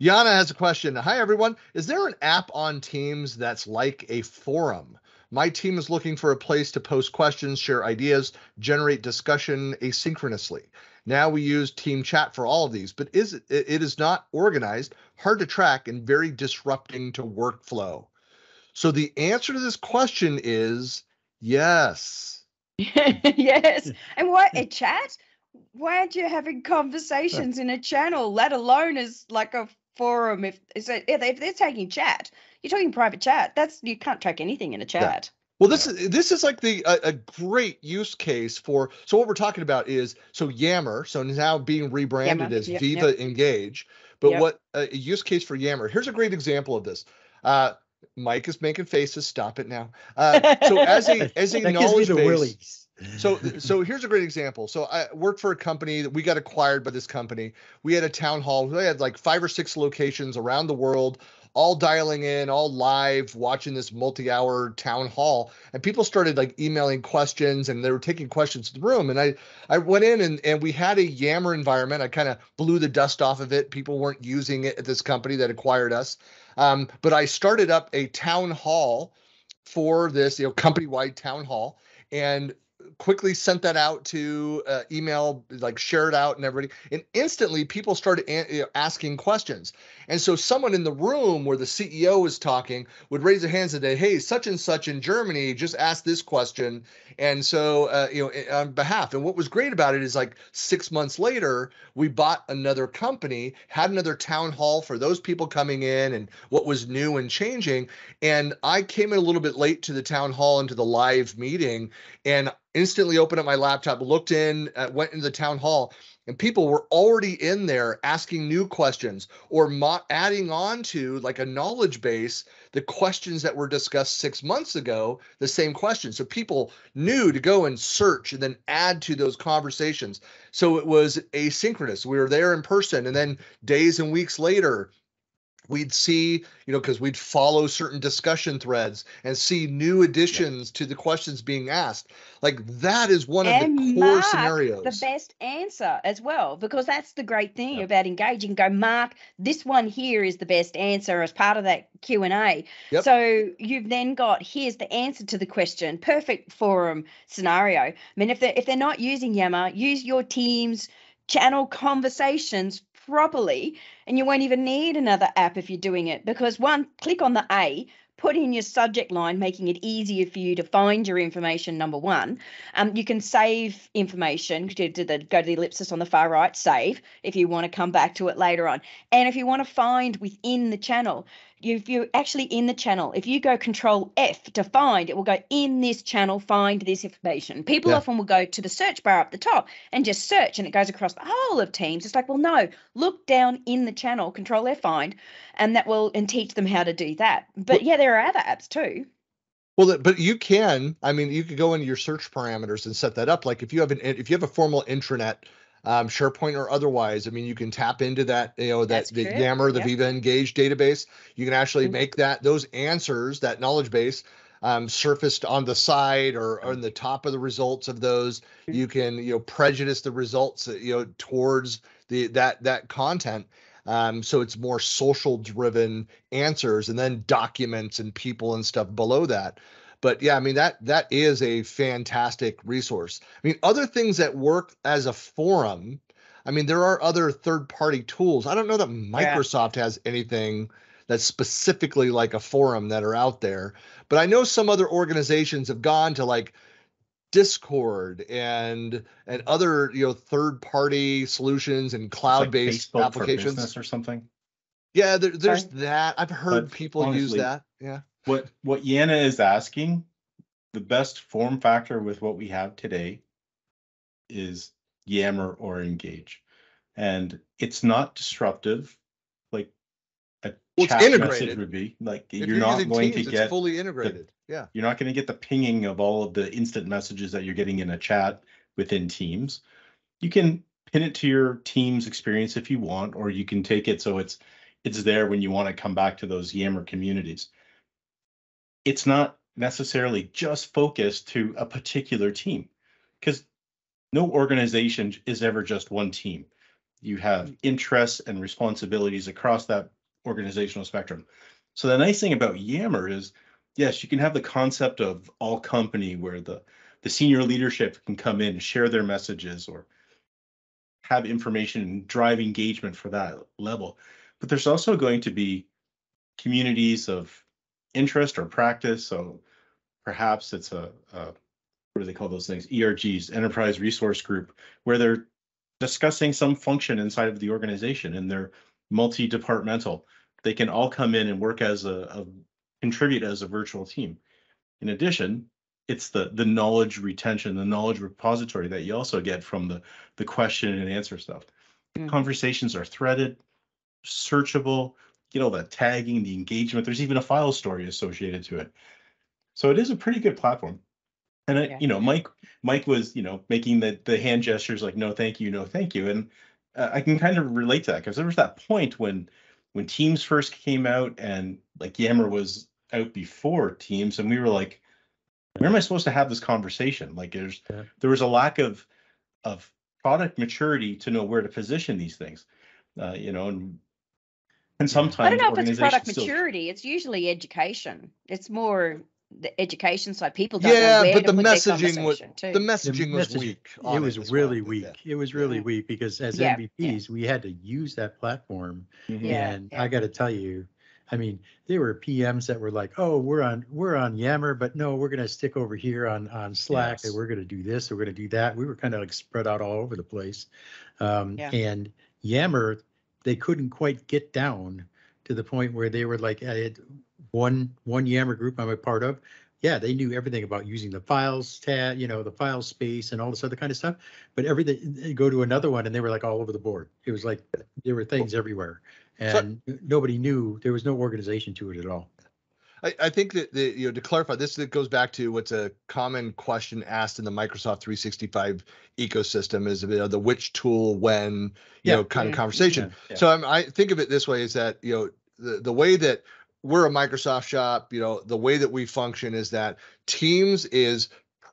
Yana has a question. Hi, everyone. Is there an app on Teams that's like a forum? My team is looking for a place to post questions, share ideas, generate discussion asynchronously. Now we use team chat for all of these, but is it, it is not organized, hard to track, and very disrupting to workflow. So the answer to this question is yes. yes. And what a chat? Why aren't you having conversations in a channel, let alone as like a forum? If so, if they're taking chat, you're talking private chat. That's you can't track anything in a chat. Well, this is this is like the a, a, great use case for. So what we're talking about is so Yammer. So now being rebranded Yammer. as yep, Viva yep. Engage. But yep. what a use case for Yammer? Here's a great example of this. Uh, Mike is making faces. Stop it now. Uh, so as a as a knowledge base. So so here's a great example. So I worked for a company that we got acquired by this company. We had a town hall. We had like five or six locations around the world all dialing in, all live, watching this multi-hour town hall, and people started like emailing questions, and they were taking questions to the room. And I, I went in and and we had a Yammer environment. I kind of blew the dust off of it. People weren't using it at this company that acquired us, um, but I started up a town hall for this, you know, company-wide town hall, and quickly sent that out to uh, email, like share it out and everybody. And instantly people started a- asking questions. And so someone in the room where the CEO was talking would raise their hands and say, Hey, such and such in Germany just asked this question. And so, uh, you know, on behalf. And what was great about it is like six months later, we bought another company, had another town hall for those people coming in and what was new and changing. And I came in a little bit late to the town hall and to the live meeting. And instantly opened up my laptop, looked in, uh, went into the town hall, and people were already in there asking new questions or mo- adding on to like a knowledge base the questions that were discussed six months ago, the same questions. So people knew to go and search and then add to those conversations. So it was asynchronous. We were there in person, and then days and weeks later, we'd see, you know, because we'd follow certain discussion threads and see new additions to the questions being asked. Like that is one of the core scenarios. The best answer as well, because that's the great thing yep. about engaging. Go, Mark, this one here is the best answer as part of that Q and A. Yep. So you've then got here's the answer to the question. Perfect forum scenario. I mean, if they're if they're not using Yammer, use your team's channel conversations properly and you won't even need another app if you're doing it because one click on the a put in your subject line, making it easier for you to find your information. Number one, um, you can save information. To, the, go to the ellipsis on the far right, save if you want to come back to it later on. And if you want to find within the channel, if you're actually in the channel, if you go control F to find, it will go in this channel, find this information. People yeah. often will go to the search bar up the top and just search and it goes across the whole of Teams. It's like, well, no, look down in the channel, control F find, and that will and teach them how to do that. But yeah, there are other apps too. Well, but you can. I mean, you could go into your search parameters and set that up. Like if you have an if you have a formal intranet um, SharePoint or otherwise. I mean, you can tap into that, you know, that the Yammer, the yep. Viva Engage database. You can actually mm-hmm. make that those answers, that knowledge base, um, surfaced on the side or on the top of the results of those. Mm-hmm. You can, you know, prejudice the results, uh, you know, towards the that that content. Um, so it's more social driven answers and then documents and people and stuff below that but yeah i mean that that is a fantastic resource. I mean other things that work as a forum i mean there are other third party tools. I don't know that microsoft yeah. has anything that's specifically like a forum that are out there but i know some other organizations have gone to like discord and and other you know third party solutions and cloud based like applications. or something? Yeah there, there's Sorry? that. I've heard but people honestly, use that. Yeah what what Yana is asking, the best form factor with what we have today is Yammer or Engage. And it's not disruptive like a well, chat integrated. message would be. Like if you're, you're not going Teams, to get fully integrated. The, yeah. You're not going to get the pinging of all of the instant messages that you're getting in a chat within Teams. You can pin it to your Teams experience if you want, or you can take it so it's it's there when you want to come back to those Yammer communities it's not necessarily just focused to a particular team because no organization is ever just one team. you have mm. interests and responsibilities across that organizational spectrum. So the nice thing about Yammer is, yes, you can have the concept of all company where the the senior leadership can come in and share their messages or have information and drive engagement for that level. But there's also going to be communities of interest or practice. So perhaps it's a, a what do they call those things? ERGs, Enterprise Resource Group, where they're discussing some function inside of the organization and they're multi-departmental. They can all come in and work as a, a contribute as a virtual team. In addition, it's the the knowledge retention, the knowledge repository that you also get from the the question and answer stuff. Mm-hmm. Conversations are threaded, searchable, you know, the tagging, the engagement. There's even a file story associated to it. So it is a pretty good platform. And I, you know, Mike, Mike was, you know, making the the hand gestures like no, thank you, no, thank you, and uh, I can kind of relate to that because there was that point when when Teams first came out and like Yammer was out before Teams, and we were like, where am I supposed to have this conversation? Like, there's yeah. there was a lack of of product maturity to know where to position these things, uh, you know, and and sometimes I don't know if it's product maturity. It's usually education. It's more the education side. People don't yeah, but the messaging was too. the messaging was weak. It was really well. weak. Yeah. It was really yeah. weak because as yeah. MVPs, we had to use that platform. Mm-hmm. And I got to tell you, I mean, there were PMs that were like, "Oh, we're on we're on Yammer, but no, we're going to stick over here on on Slack, yes. and we're going to do this, or we're going to do that." We were kind of like spread out all over the place, um, and Yammer, they couldn't quite get down to the point where they were like, one one Yammer group I'm a part of, yeah, they knew everything about using the files tab, you know, the file space and all this other kind of stuff. But everything, they go to another one and they were like all over the board. It was like there were things everywhere, and so, nobody knew. There was no organization to it at all. I, I think that the, you know to clarify this, that goes back to what's a common question asked in the Microsoft 365 ecosystem is you know, the which tool when you yeah. know kind of mm-hmm. conversation. Yeah. Yeah. So I'm, I think of it this way: is that you know the the way that we're a Microsoft shop. You know, the way that we function is that Teams is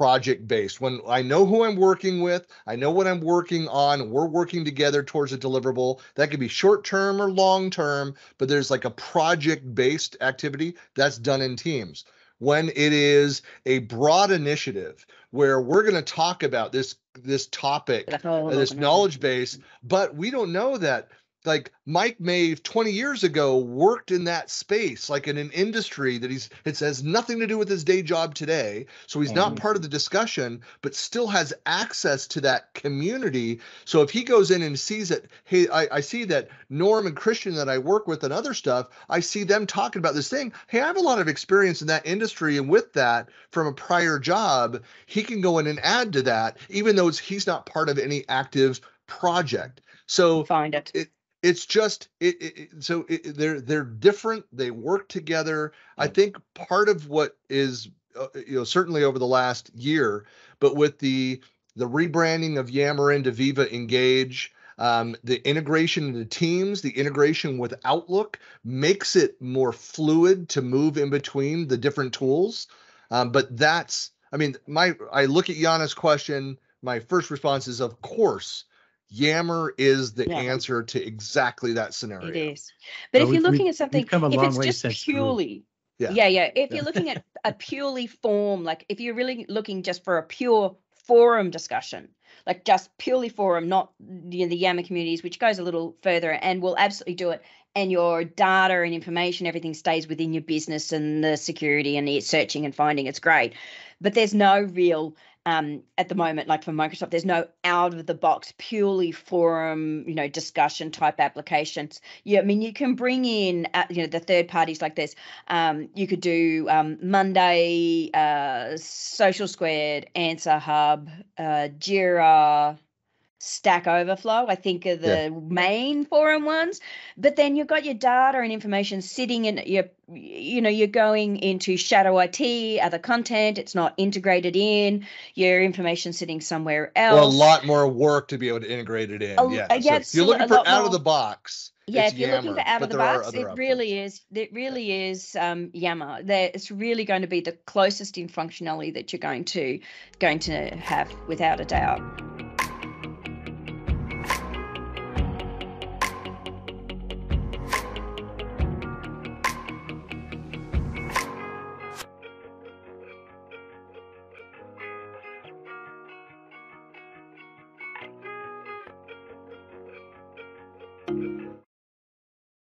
project based. When I know who I'm working with, I know what I'm working on, we're working together towards a deliverable. That could be short term or long term, but there's like a project based activity that's done in Teams. When it is a broad initiative where we're going to talk about this this topic, this knowledge base, but we don't know that like Mike May 20 years ago worked in that space, like in an industry that he's it has nothing to do with his day job today. So he's mm-hmm. not part of the discussion, but still has access to that community. So if he goes in and sees that, hey, I, I see that Norm and Christian that I work with and other stuff, I see them talking about this thing. Hey, I have a lot of experience in that industry, and with that from a prior job, he can go in and add to that, even though he's not part of any active project. So find it, it it's just it, it so it, they're they're different they work together. I think part of what is uh, you know certainly over the last year but with the the rebranding of yammer into viva engage um, the integration into teams the integration with outlook makes it more fluid to move in between the different tools. Um, but that's i mean my i look at Yana's question my first response is of course Yammer is the yeah. answer to exactly that scenario. It is. But well, if you're looking at something, if it's just purely, yeah. yeah, yeah. If yeah. you're looking at a purely form, like if you're really looking just for a pure forum discussion, like just purely forum, not you know, the Yammer communities, which goes a little further and will absolutely do it. And your data and information, everything stays within your business and the security and the searching and finding. It's great. But there's no real um, at the moment, like for Microsoft, there's no out of the box, purely forum, you know, discussion type applications. Yeah, I mean, you can bring in, uh, you know, the third parties like this. Um, you could do um, Monday, uh, Social Squared, Answer Hub, uh, Jira, Stack Overflow, I think are the yeah. main forum ones. But then you've got your data and information sitting in your, you know, you're going into shadow IT, other content. It's not integrated in. Your information sitting somewhere else. Well, a lot more work to be able to integrate it in. A, yeah. yeah so you're looking for out more, of the box. Yeah, if you're Yammer, looking for out of the box, it really is. It really is um, Yammer. it's really going to be the closest in functionality that you're going to going to have, without a doubt.